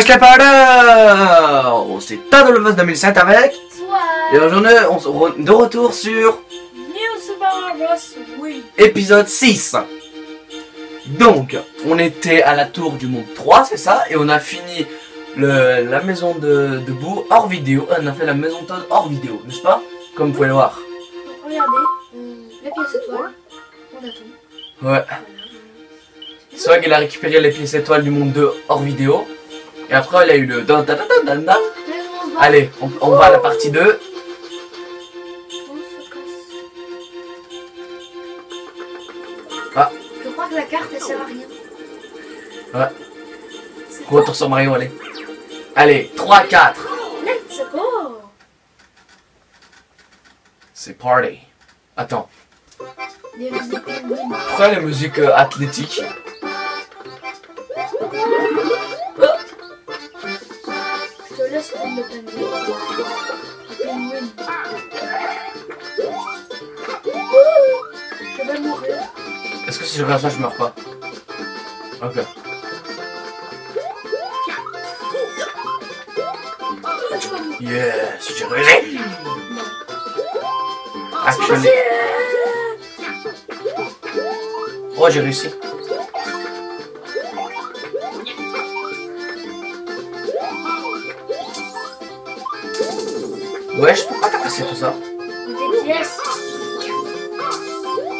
Wesh les parleurs C'est AWS 2007 avec et aujourd'hui on se re- de retour sur New Super Bros. Oui. épisode 6 Donc on était à la tour du monde 3 c'est ça et on a fini le, la maison de, de Boo hors vidéo On a fait la maison de Todd hors vidéo n'est-ce pas? Comme vous pouvez le voir regardez, on... la pièce étoile. On a tout. Ouais Voilà. Swag il a récupéré les pièces étoiles du monde 2 hors vidéo Et après il a eu le. Allez on, on va à la partie 2 On se casse. Ah. Je crois que la carte elle sert à rien. Ouais. Retour sur Mario allez Allez 3 4 Let's go. C'est party Attends. Pourquoi les musiques euh, athlétiques si je regarde ça je meurs pas Ok Ah. Yes j'ai réussi Non. Actually Oh j'ai réussi Wesh pourquoi t'as cassé tout ça?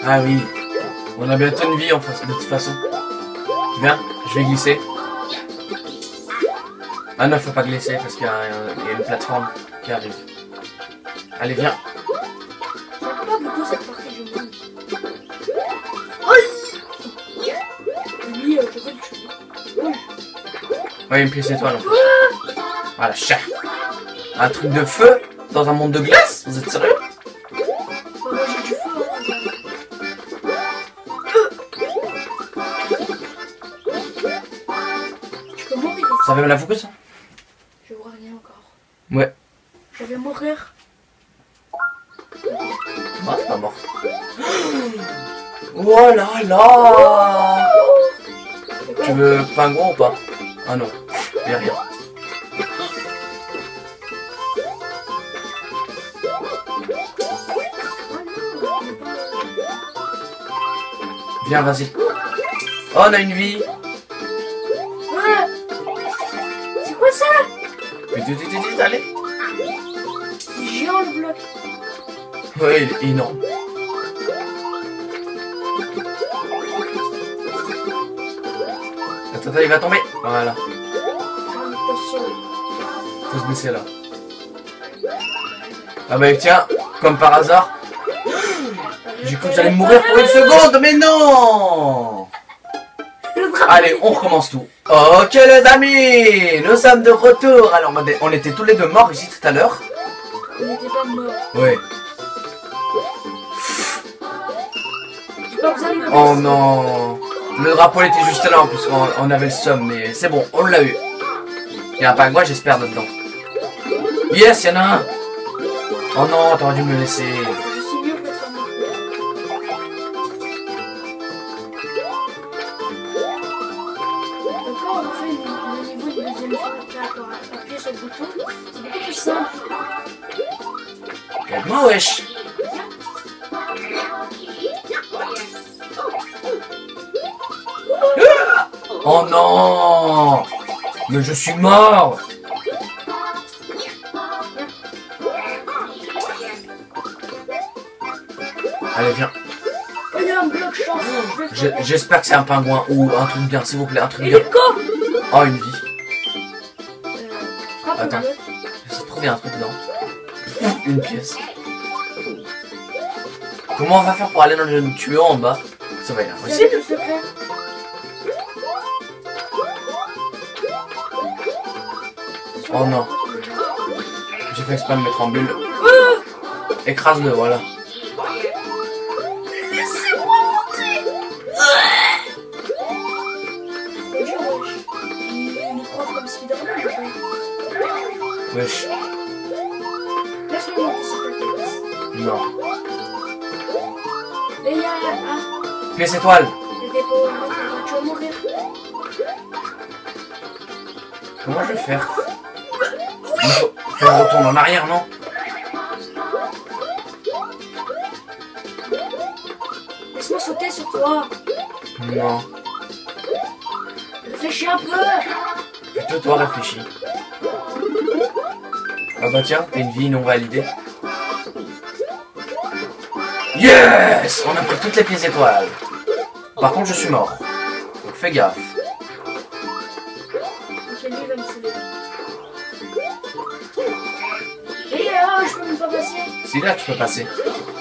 Ah oui On a bientôt une vie en face de toute façon. Viens je vais glisser. Ah non faut pas glisser parce qu'il y, a une plateforme qui arrive. Allez viens. Pas beaucoup cette partie une pièce étoile en plus. Voilà, chat. Un truc de feu dans un monde de glace Vous êtes sérieux? Ça vous que ça Je vois rien encore. Ouais. Je vais mourir. Ah, t'es pas mort. Oh là là Tu veux pingouin ou pas? Ah non, y'a rien. Viens, vas-y. Oh, on a une vie Allez C'est géant le bloc. Ouais, il est énorme. Attends, attends, il va tomber Voilà, faut se baisser là. Ah bah tiens, comme par hasard, j'ai cru que j'allais mourir pour une seconde, mais non Allez, on recommence tout. Ok les amis, nous sommes de retour. Alors on était tous les deux morts ici tout à l'heure. On n'était pas mort. Ouais. J'ai pas besoin de me Oh non. Le drapeau était juste là en plus, on, on avait le somme, mais c'est bon, on l'a eu. Il y a un pingouin, j'espère, là-dedans. Yes, il y en a un. Oh non, t'aurais dû me laisser. Fait le niveau de deuxième fois après avoir appuyé sur le bouton, c'est beaucoup plus simple. Aide-moi, wesh. Oh non Mais je suis mort Allez, viens. J'espère que c'est un pingouin ou un truc bien, s'il vous plaît, un truc bien. Oh, une vie. Euh, Attends. J'essaie de trouver un truc dedans. Une pièce. Comment on va faire pour aller dans le tuyau en bas? Ça va être impossible. Oh non. J'ai fait exprès de me mettre en bulle. Écrase-le, voilà. Pièce étoile. il y a des pauvres, tu vas mourir. Comment je vais faire Il faut faire un retour en arrière, non Laisse-moi sauter sur toi. Non. Réfléchis un peu. Plutôt toi réfléchis. Ah bah tiens, t'as une vie non validée. Yes On a pris toutes les pièces étoiles. Par contre, je suis mort. Donc fais gaffe. Ok, lui va me saouler. Et oh, je peux même pas passer. C'est là que tu peux passer.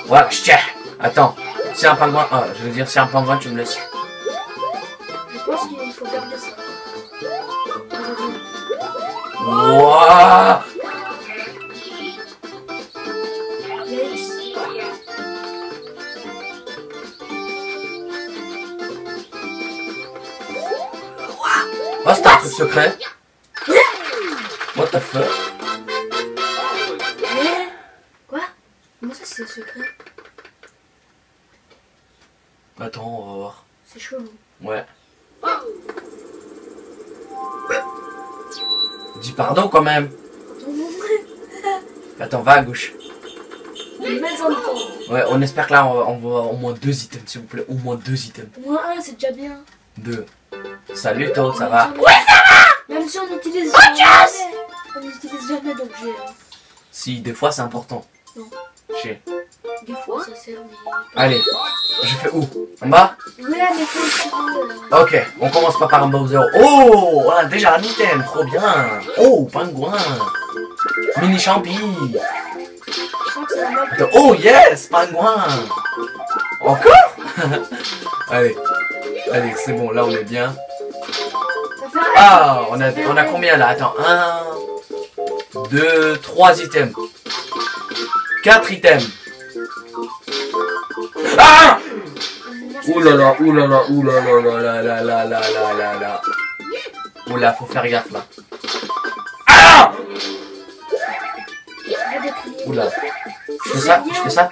Voilà, je tiens. Attends. Si un pingouin... Ah, je veux dire, si un pingouin, tu me laisses. Je pense qu'il faut garder ça. Wouah Comment ça c'est secret Attends, on va voir. C'est chelou. Ouais. Dis pardon quand même. Attends, va à gauche. Ouais, on espère que là, on va, on va avoir au moins deux items, s'il vous plaît. Au moins deux items. Au moins un, c'est déjà bien. Deux. Salut, Toad, ça va? Ouais, ça va Même si on utilise jamais. On n'utilise jamais d'objets. hein. Si, des fois, c'est important. Non. Je sais. Des fois, ça sert, mais... Allez, je fais où? En bas? Mais faut Ok, on commence pas par un Bowser. Oh, déjà un item, trop bien. Oh, pingouin. Mini champi. Oh, yes, pingouin. Encore? Allez, allez, c'est bon, là on est bien. Ah, on a, on a combien là? Attends, un, deux, trois items. Quatre items. Ouh là là, ouh là là, ouh là là là là là là là là là là. Ouh là, faut faire gaffe là. Ah. Ouh là. Je fais ça, je fais ça.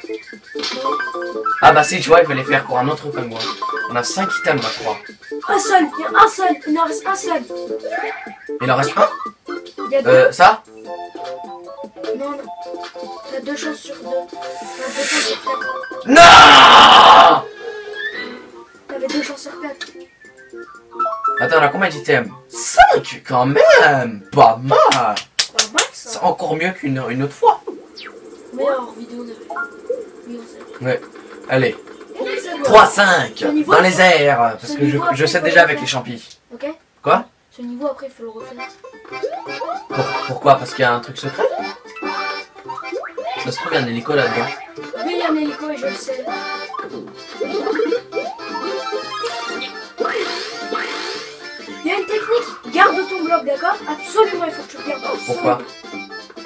Ah bah si, tu vois, il fallait faire pour un autre pingouin. On a 5 items là, je crois. Un seul, il y a un seul, il en reste un seul. Il en reste un? Il y a deux. Euh, ça? Non, non. T'as deux chances sur deux. T'as deux chances sur quatre. Non Attends, on a combien d'items 5 quand même Pas mal Pas mal C'est ça. encore mieux qu'une une autre fois. Meilleure vidéo de. Ouais. Allez, Et c'est bon. 3-5 Ce niveau, dans les airs. Parce ce que je, sais déjà avec les champis. Ok Quoi? Ce niveau, après, il faut le refaire. Pour- Pourquoi? Parce qu'il y a un truc secret? Ça se trouve, il y a un hélico là-dedans. Oui, il y a un hélico et je le sais. Garde ton bloc, d'accord? Absolument, il faut que tu le gardes. Pourquoi?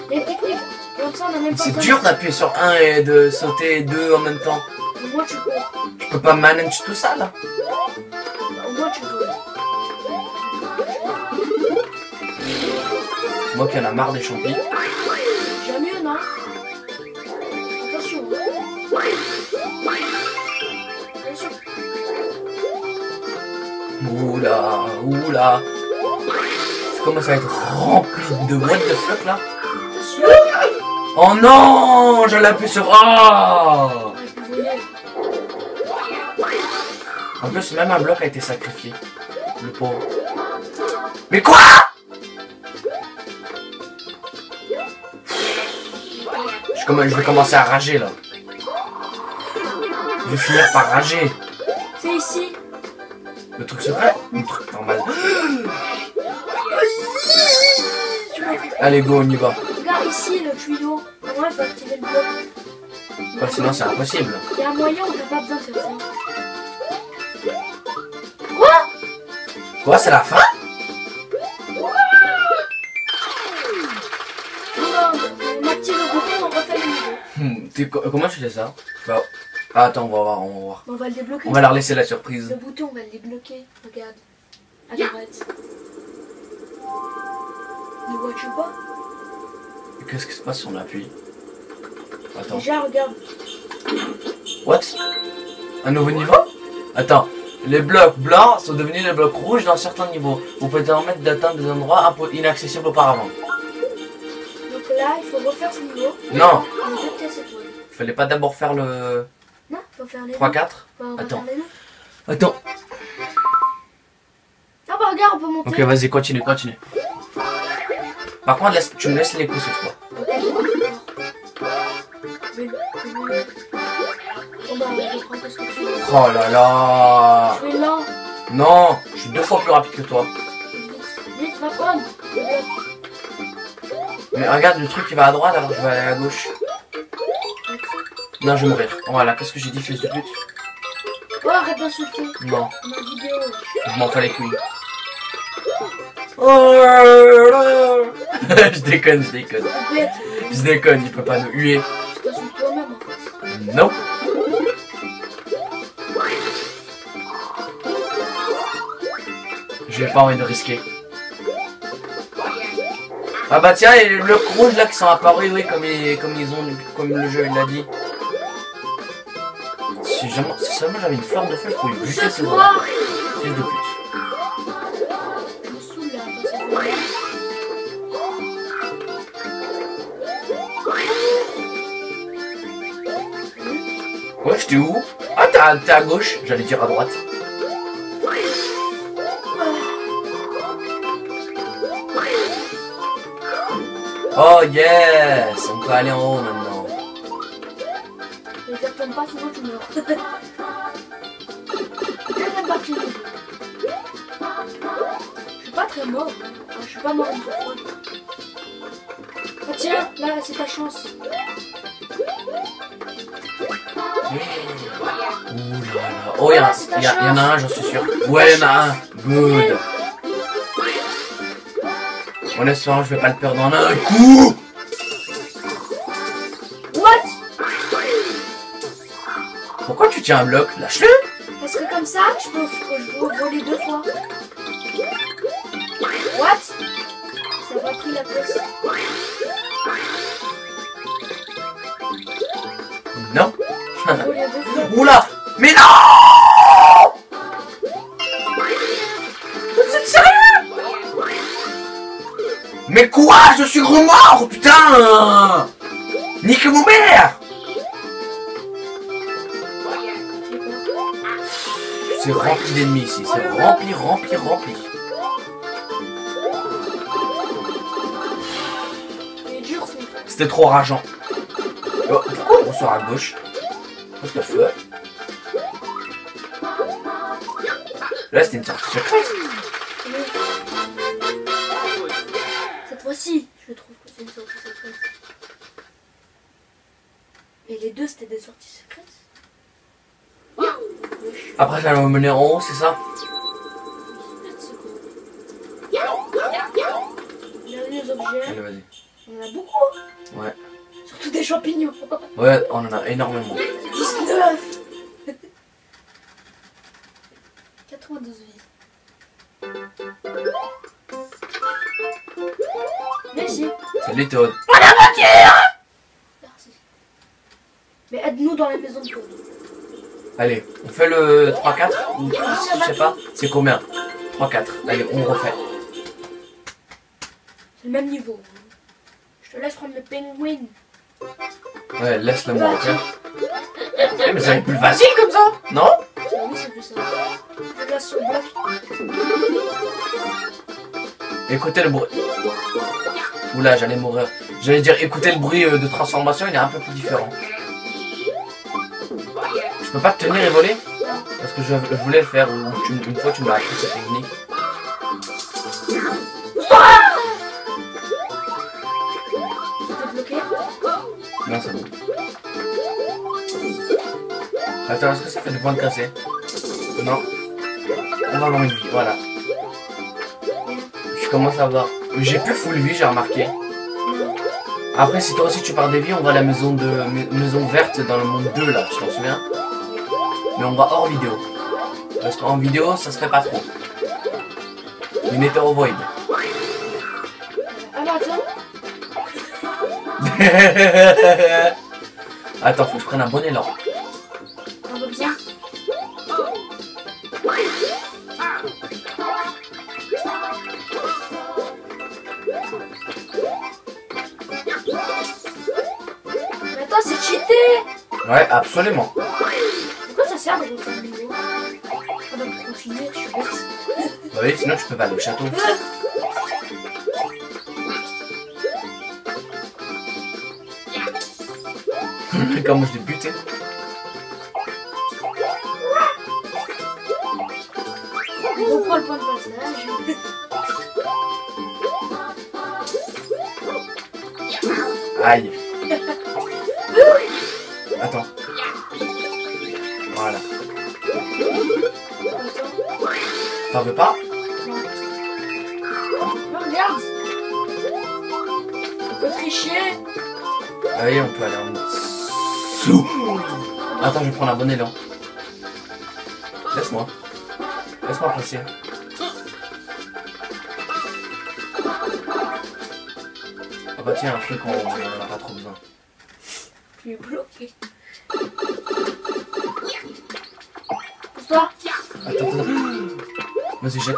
Il y a une technique. Comme ça, on a même pas C'est dur d'appuyer sur 1 et de sauter 2 en même temps. Au moins, tu cours. Je peux pas manage tout ça là Au moins, tu cours. Moi qui en a marre des champis. Déjà mieux, non Attention. hein. Attention. Oula, oula. Ça commence à être rempli de what the fuck là. Oh non Je l'appuie sur voler. En plus, même un bloc a été sacrifié. Le pauvre. Mais quoi? Je, comm- je vais commencer à rager là. Je vais finir par rager. C'est ici. Le truc secret? Le truc normal. Allez, go, on y va. Regarde ici le tuyau. Au moins, il faut activer le bloc. Bah, sinon, c'est impossible. Il y a un moyen où t'as pas besoin de faire ça. Quoi? Quoi, c'est la fin? On active le bouton, on refait le niveau. Hmm, Comment tu fais ça? Bah, ah, Attends, on va voir, on va voir. On va le débloquer. On va leur laisser la surprise. Le bouton, on va le débloquer. Regarde. À droite. Ne vois-tu pas? Qu'est-ce qui se passe si on appuie Attends. Déjà, regarde. What? Un nouveau niveau? Attends. Les blocs blancs sont devenus les blocs rouges dans certains niveaux. Vous pouvez permettre d'atteindre des endroits un peu inaccessibles auparavant. Donc là, il faut refaire ce niveau. Non, étoiles. fallait pas d'abord faire le Non, faut faire les 3-4 deux. Faut- on va Attends. Attends. Ah bah regarde, on peut monter. Ok, vas-y, continue, continue. Par contre, laisse- tu me laisses les coups cette fois. Oh là là Je vais là. Non, je suis deux fois plus rapide que toi. Vite, va prendre. Mais regarde, le truc qui va à droite alors je vais aller à gauche. Non, je vais mourir. Voilà, qu'est-ce que j'ai dit, fils de pute? Oh, arrête d'insulter. Non, vidéo. je m'en fais les couilles. Je déconne, je déconne. Je déconne, il peut pas nous huer. Tu t'insultes toi-même en fait. Non. J'ai pas envie de risquer. Ah bah tiens, et le rouge là qui sont apparus, oui, comme ils, comme ils ont, comme le jeu il l'a dit. Si, jamais- si seulement j'avais une flamme de feu, je pouvais buter Ce. Fils de pute. Où Ah, t'es à, gauche, j'allais dire à droite. Oh yes On peut aller en haut maintenant. Tombe pas tu meurs. Je suis pas très mort. Je suis pas mort. Ah tiens, là c'est ta chance. Ouh là là. Oh, il y, a- y a- y en a un, j'en suis sûr. Ouais, il y en a un. Good. En espérant, je vais pas le perdre en un coup. What? Pourquoi tu tiens un bloc? Lâche-le. Parce que comme ça, je peux, je peux voler deux fois. What? Ça n'a pas pris la place. Oula Mais non Vous êtes sérieux? Mais quoi? Je suis remords, putain Nique mon mère. C'est rempli d'ennemis ici, c'est rempli, rempli, rempli. C'était trop rageant. Oh, pourquoi on sort à gauche? The fuck? Là c'était une sortie secrète. Cette fois-ci, je trouve que c'est une sortie secrète. Mais les deux, c'était des sorties secrètes. Après ça va me mener en haut, c'est ça? Aux objets. Allez vas-y. On en a beaucoup. Ouais. Surtout des champignons. Ouais, on en a énormément. 19 92 vies. Merci. Salut Toad. Merci. Mais aide-nous dans la maison de Claude. Allez, on fait le 3-4 ou je sais pas. C'est combien? 3-4. Allez, on refait. C'est le même niveau. Je te laisse prendre le penguin. Ouais, laisse-le moi, Eh, Mais ça va être plus facile comme ça Non? Oui, c'est plus ça. Je glace sur le bloc. Écoutez le bruit. Oula, j'allais mourir. J'allais dire écoutez le bruit euh, de transformation, il est un peu plus différent. Je peux pas te tenir et voler? Parce que je, je voulais le faire, ou tu- une fois tu m'as appris cette technique. De cassé Non. On va vie, voilà. Je commence à avoir. J'ai plus full vie, j'ai remarqué. Après, si toi aussi tu pars des vies, on va à la maison de ma- maison verte dans le monde 2 là, je t'en souviens? Mais on va hors vidéo. Parce qu'en vidéo, ça se fait pas trop. Une hétéro void. Ah bah attends. Attends, faut que je prenne un bon élan. Ouais, absolument. Pourquoi ça sert de refaire Ah bah. Bah oui, sinon tu peux pas aller au château. Comment je l'ai buté On reprend le point de passage. Aïe. Attends. Voilà. T'en veux pas Non. Regarde On peut tricher Ah oui, on peut aller en dessous. Attends, je vais prendre un bon élan. Laisse-moi. Laisse-moi passer. Ah bah tiens, un truc, on on en a pas trop besoin. Il est bloqué. Pousse-toi Attends, attends. Vas-y, jette.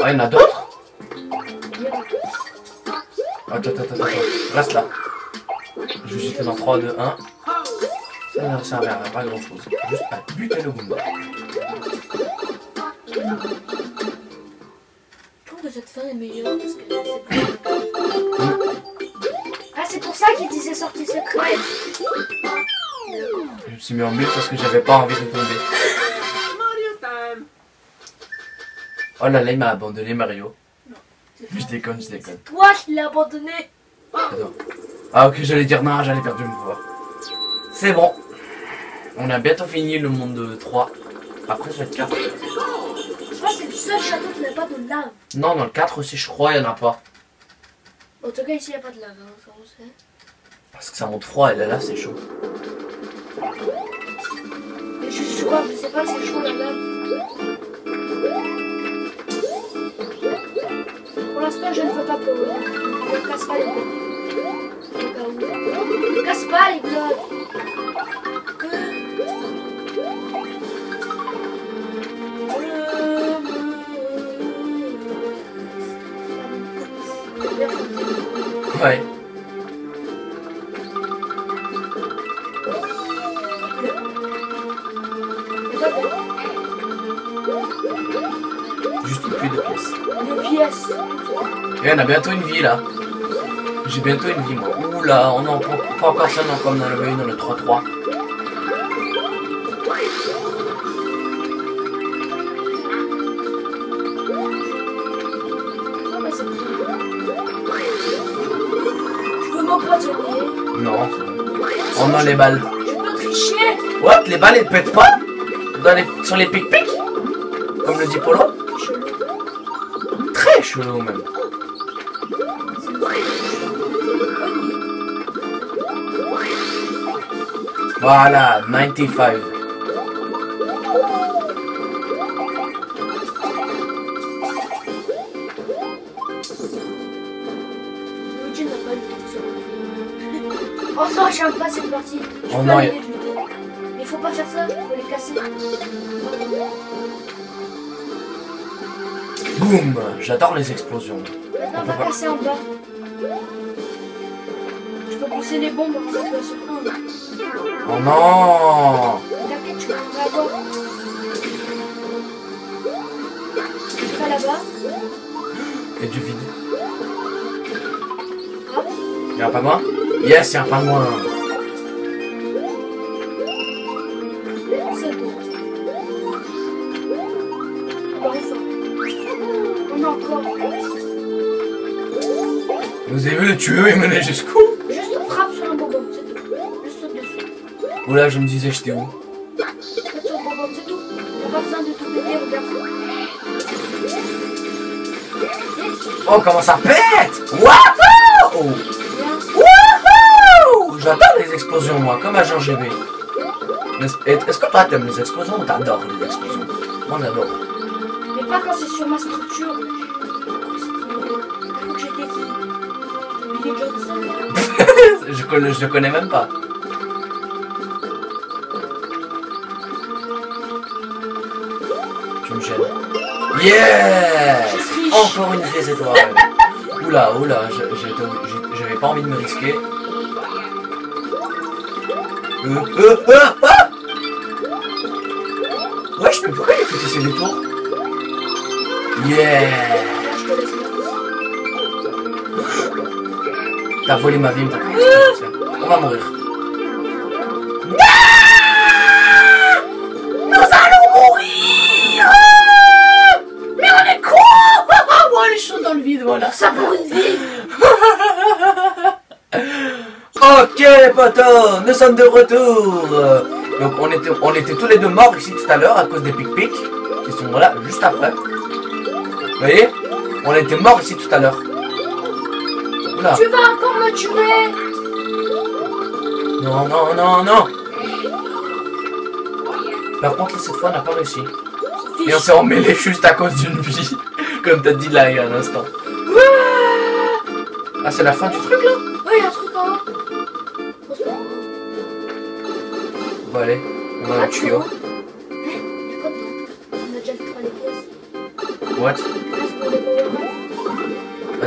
Ah, il y en a d'autres. Attends, attends, attends, attends. Reste là. Je vais jeter dans 3, 2, 1. Ça ne servir à pas grand chose. Juste à buter le Goomba. Je trouve que cette fin est meilleure parce que c'est plus... Ah, c'est pour ça qu'il disait sortie secrète suis mis en mute parce que j'avais pas envie de tomber. Oh là là, il m'a abandonné Mario. Je déconne, je déconne. C'est toi qui l'as abandonné Attends. Ah ok, j'allais dire non, j'allais perdu mon pouvoir. C'est bon. On a bientôt fini le monde 3. Après, ça va être 4. Je crois que c'est le seul château qui n'a pas de lave. Non, dans le 4 aussi, je crois, il n'y en a pas. En tout cas, ici, il n'y a pas de lave, hein, ça on sait. Parce que ça monte froid et là, là, c'est chaud. Je, je crois, je sais pas si c'est chaud la lave. Pour l'instant, je ne veux pas pleurer. Ne casse pas les blocs. Ne casse pas les blocs. Ouais. Juste plus de pièces. Des pièces. Et on a bientôt une vie là. J'ai bientôt une vie moi. Oula, on en prend pas encore ça non, comme avait eu dans le 3-3. Je veux m'empoisonner? Non. On a les balles. Je peux tricher. What Les balles elles pètent pas? Dans les... Sur les pic-pic Comme le dit Polo. Très chelou même. Voilà, 95. Luigi n'a pas eu le temps de se relever. Oh non, j'aime pas cette partie. Je Oh peux non, aller il-. Mais faut pas faire ça, casser. Boum J'adore les explosions. Maintenant, on va casser en bas. Je peux pousser les bombes avant de se prendre. Oh non T'inquiète, tu vas en avoir. C'est pas là-bas. Et du vide. Hop. Y'a un pingouin Yes, y'a un pingouin C'est Vous avez vu le tueur il menait jusqu'où? Juste frappe sur un bonbon, c'est tout. Juste saute dessus. Oula, je me disais j'étais où? Saute sur le bonbon, c'est tout. Y'a pas besoin de tout péter, regarde. Oh, comment ça pète Wouhou. Wouhou J'adore les explosions, moi, comme agent GB. Est-ce est-ce que toi t'aimes les explosions ou t'adores les explosions? Moi j'adore. Mais pas quand c'est sur ma structure. Je, connais, je le connais même pas. Tu me gênes. Yes. Encore une des étoiles. Oula, oula, j'ai- pas envie de me risquer. Euh, euh, euh, ah ouais, je peux pourquoi il a fait ces détours? Yeah T'as volé ma vie, t'as réussi. On va mourir. Nous allons mourir Mais on est con Bon, les choses dans le vide, voilà. Ça pour une vie. Ok les potos, nous sommes de retour Donc on était, on était tous les deux morts ici tout à l'heure à cause des pic-pic qui sont là juste après. Vous voyez? On était morts ici tout à l'heure. Tu vas encore me tuer. Non, non, non, non Par contre, cette fois, on n'a pas réussi. Et on s'est emmêlé juste à cause d'une vie. Comme t'as dit là il y a un instant. Ah, c'est la fin du truc là Ouais, il y a un truc en haut. Bon, allez, on va Ah, au tuyau. Eh,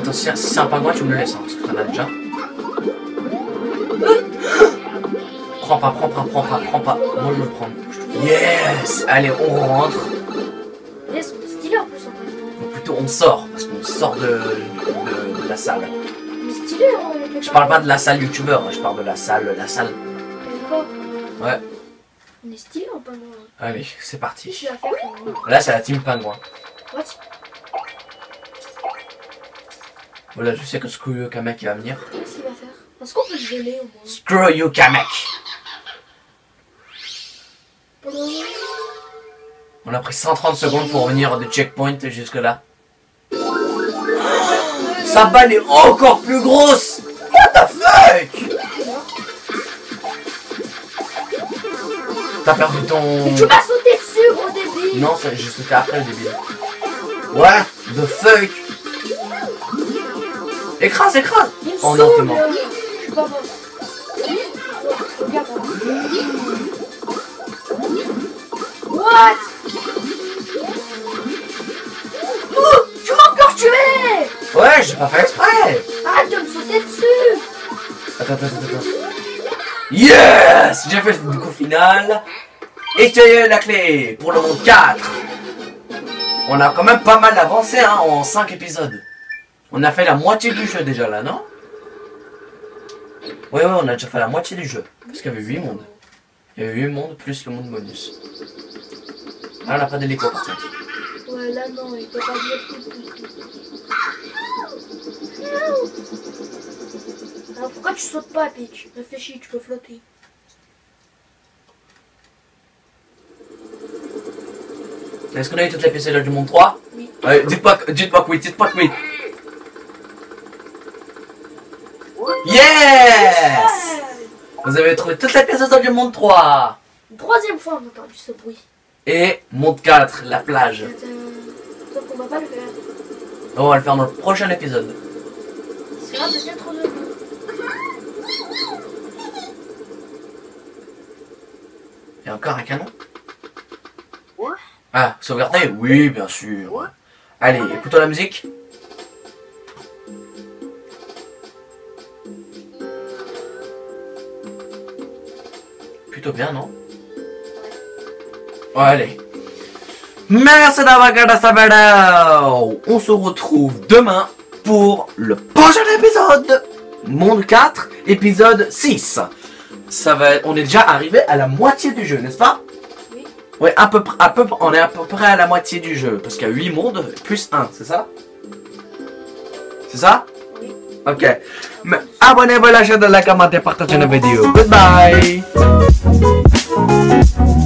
Attends, si, c'est un pingouin, tu me le laisses, hein, parce que t'en as déjà. Prends pas, prends pas, prends pas, prends pas. Moi, je veux le prendre. Yes Allez, on rentre. Les sont stylés en plus en fait. Ou plutôt, on sort, parce qu'on sort de, de- de la salle. Mais stylé hein, Je parle pas de la salle youtubeur, je parle de la salle, la salle. Ouais. On est stylé en pingouin. Allez, c'est parti. Là, c'est la team pingouin. What? Voilà, je sais que Screw Kamek il va venir. Qu'est-ce qu'il va faire Est-ce qu'on peut le geler au moins Screw you Kamek On a pris 130 secondes pour venir de checkpoint jusque là. Sa balle est encore plus grosse What the fuck? T'as perdu ton... Mais tu m'as sauté dessus, gros débile Non, j'ai sauté après le débile. What the fuck? Écrase, écrase Il Oh non, t'es mort. Je suis pas mort. Regarde. What? Oh, Tu m'as encore tué Ouais, j'ai pas fait exprès Arrête de me sauter dessus Attends, attends, attends, attends. Yes J'ai fait le coup final. Et tu as eu la clé pour le monde 4. On a quand même pas mal avancé hein, en 5 épisodes. On a fait la moitié du jeu déjà là, non? Ouais, ouais, on a déjà fait la moitié du jeu. Parce qu'il y avait 8 mondes. Il y avait 8 mondes plus le monde bonus. Là, on n'a pas d'hélico par contre. Ouais, là non, il peut pas dire Alors pourquoi tu sautes pas, Peach? Réfléchis, tu peux flotter. Est-ce qu'on a eu toutes les pièces du monde 3 Oui. Ouais, dites-moi que- dites-moi que oui, dites-moi que oui. Yes. Vous avez trouvé toutes les pièces du monde 3 Une troisième fois, on a entendu ce bruit. Et monde 4, la plage. Sauf qu'on va pas le faire. On va le faire dans le prochain épisode. Il sera peut-être y a encore un canon? Ouais. Ah, sauvegarder? Oui, bien sûr. Allez, écoutons la musique. Plutôt bien, non? Allez. Merci d'avoir regardé cette vidéo. On se retrouve demain pour le prochain épisode. Monde 4, épisode 6. Ça va, on est déjà arrivé à la moitié du jeu, n'est-ce pas? Oui. Ouais, à peu, pr- à peu, on est à peu près à la moitié du jeu, parce qu'il y a 8 mondes plus 1, c'est ça? C'est ça? Oui. Ok. Mais abonnez-vous à la chaîne, likez, commentez, partagez la vidéo. Goodbye Thank you.